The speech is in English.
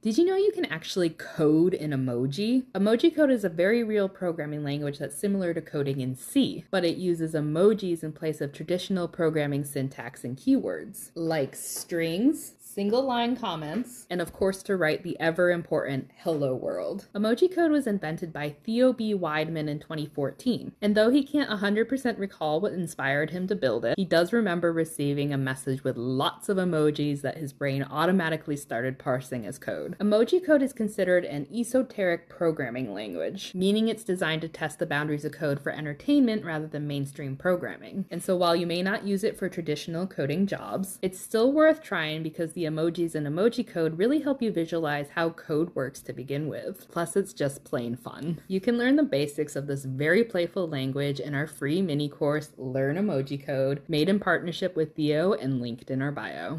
Did you know you can actually code an emoji? Emoji code is a very real programming language that's similar to coding in C, but it uses emojis in place of traditional programming syntax and keywords, like strings, single line comments, and of course to write the ever important hello world. Emoji code was invented by Theo B. Weidmann in 2014, and though he can't 100% recall what inspired him to build it, he does remember receiving a message with lots of emojis that his brain automatically started parsing as code. Emoji code is considered an esoteric programming language, meaning it's designed to test the boundaries of code for entertainment rather than mainstream programming. And so while you may not use it for traditional coding jobs, it's still worth trying because the emojis and emoji code really help you visualize how code works to begin with. Plus, it's just plain fun. You can learn the basics of this very playful language in our free mini course, Learn Emoji Code, made in partnership with Theo and linked in our bio.